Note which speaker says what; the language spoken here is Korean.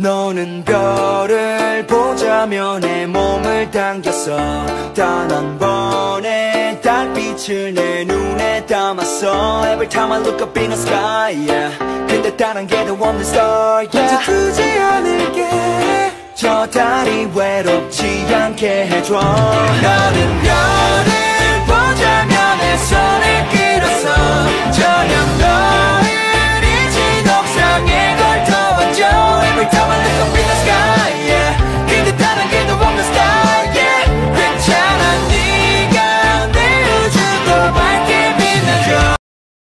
Speaker 1: 너는 별을 보자며 내 몸을 당겼어 단 한 번의 달빛을 내 눈에 담았어 Every time I look up in the sky yeah. 근데 다른 게도 없는 star yeah. 두지 않을게 저 달이 외롭지 않게 해줘 너는